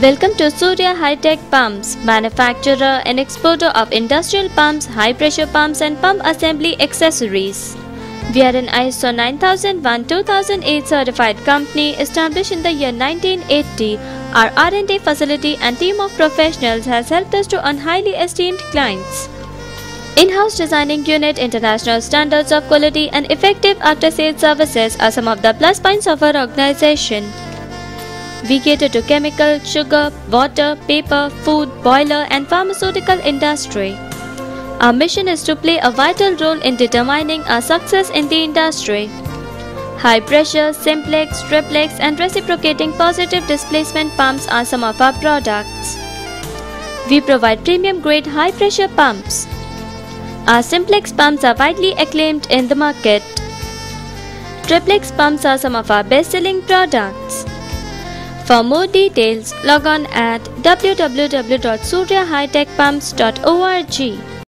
Welcome to Soorya Hi Tech Pumps, manufacturer and exporter of industrial pumps, high pressure pumps, and pump assembly accessories. We are an ISO 9001 2008 certified company established in the year 1980. Our R&D facility and team of professionals has helped us to earn highly esteemed clients. In-house designing unit, international standards of quality and effective after-sales services are some of the plus points of our organization. We cater to chemical, sugar, water, paper, food, boiler and pharmaceutical industry. Our mission is to play a vital role in determining our success in the industry. High pressure, simplex, triplex and reciprocating positive displacement pumps are some of our products. We provide premium grade high pressure pumps. Our simplex pumps are widely acclaimed in the market. Triplex pumps are some of our best selling products. For more details, log on at www.sooryahitechpumps.org.